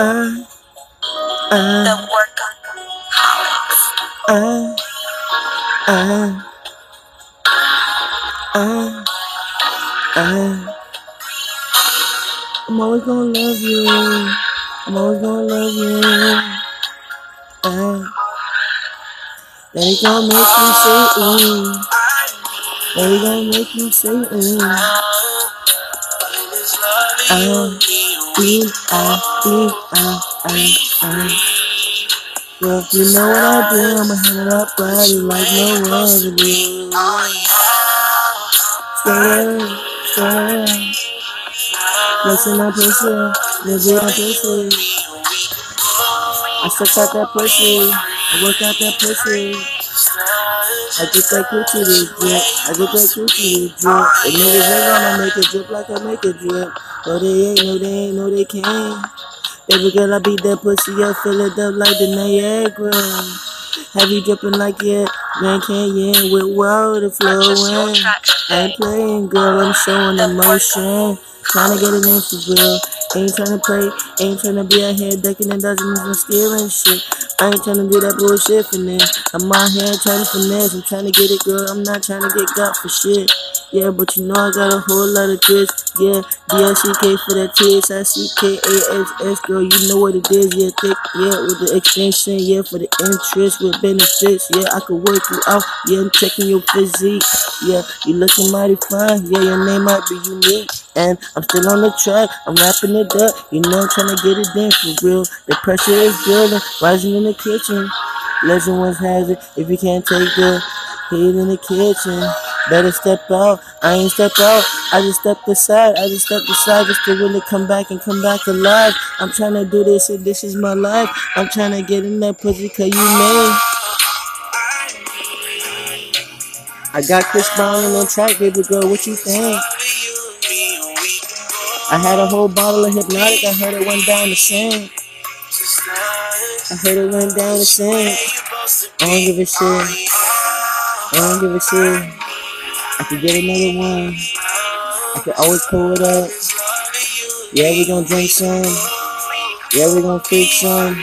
Uh, uh, The workaholics. uh, uh, uh, uh. I'm always gonna love you. I'm always gonna love you. Uh, ain't gonna make me say ooh. Ain't gonna make me say ooh. Uh, ooh, ah, ooh, ah, ah, ah. Well, you know what I do, I'ma hang it up body like no other do. Stay, stay. Flexing on pussy, legit on pussy. I suck out that pussy, I work out that pussy. I get that coochie to drip, I get that coochie to drip. If niggas ain't gonna make it drip like I make it drip. No they ain't, no they ain't, no they can't. Baby girl, I beat that pussy up, fill it up like the Niagara. Have you dripping like yeah, Grand Canyon with water flowing. I ain't playing, girl, I'm showing emotion. Trying to get it in for real. Ain't trying to play, ain't trying to be out here ducking and dodging and steering shit. I ain't trying to do that bullshit for now. I'm out here trying finesse, I'm trying to get it, girl. I'm not trying to get got for shit. Yeah, but you know I got a whole lot of tricks. Yeah, DLCK for that T-S-I-C-K-A-S-S, girl, you know what it is. Yeah, thick, yeah, with the extension, yeah, for the interest, with benefits. Yeah, I could work you out. Yeah, I'm checking your physique. Yeah, you looking mighty fine. Yeah, your name might be unique. And I'm still on the track, I'm wrapping it up. You know, I'm trying to get it in for real. The pressure is building, rising in the kitchen. Legend once has it, if you can't take the heat in the kitchen, better step out. I ain't step out, I just stepped aside. I just stepped aside just to really come back and come back alive. I'm trying to do this, and this is my life. I'm trying to get in that pussy, cause you made. I got Chris Brown on track, baby girl, what you think? I had a whole bottle of Hpnotiq. I heard it went down the sink. I heard it went down the sink. I don't give a shit. I don't give a shit. I could get another one. I could always pull it up. Yeah, we gonna drink some. Yeah, we gonna freak some.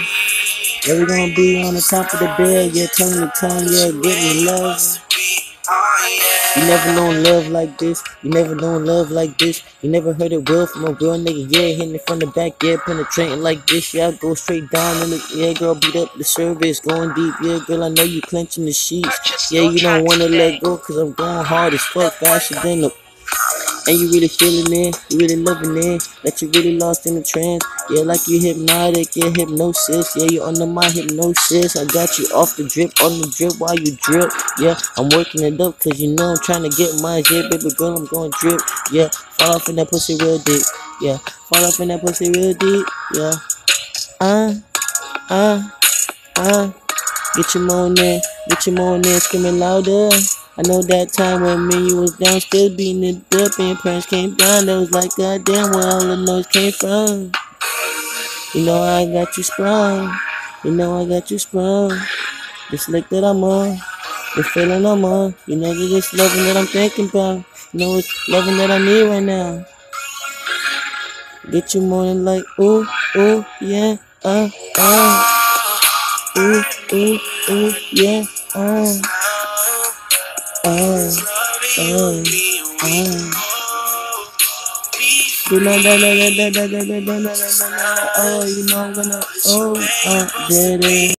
Yeah, we gonna be on the top of the bed. Yeah, tongue to tongue. Yeah, getting love. You never known love like this. You never known love like this. You never heard it well from a real nigga. Yeah, hitting it from the back. Yeah, penetrating like this. Yeah, I go straight down in the. Yeah, girl, beat up the service. Going deep. Yeah, girl, I know you clenching the sheets. Yeah, you don't wanna let go. Cause I'm going hard as fuck. Faster than the. And you really feeling it, you really loving it, that you really lost in the trance. Yeah, like you hypnotic, yeah, hypnosis. Yeah, you under my hypnosis. I got you off the drip, on the drip while you drip. Yeah, I'm working it up cause you know I'm trying to get mine. Yeah, baby girl, I'm going drip. Yeah, fall off in that pussy real deep. Yeah, fall off in that pussy real deep. Yeah. Uh, uh, uh. Get your moaning, get your moaning, screaming louder. I know that time when me was down, still beating it up, and parents came down. That was like, goddamn, where all the noise came from. You know I got you sprung. You know I got you sprung. The slick that I'm on, the feeling I'm on. You know that it's loving that I'm thinking about. You know it's loving that I need right now. Get you morning like, ooh, ooh, yeah, uh, uh. Ooh, ooh, ooh, yeah, uh. Uh, uh, uh. You know, da, da, da, da, da, da, da, da, da, da, oh, you know I'm gonna, oh, uh, get it.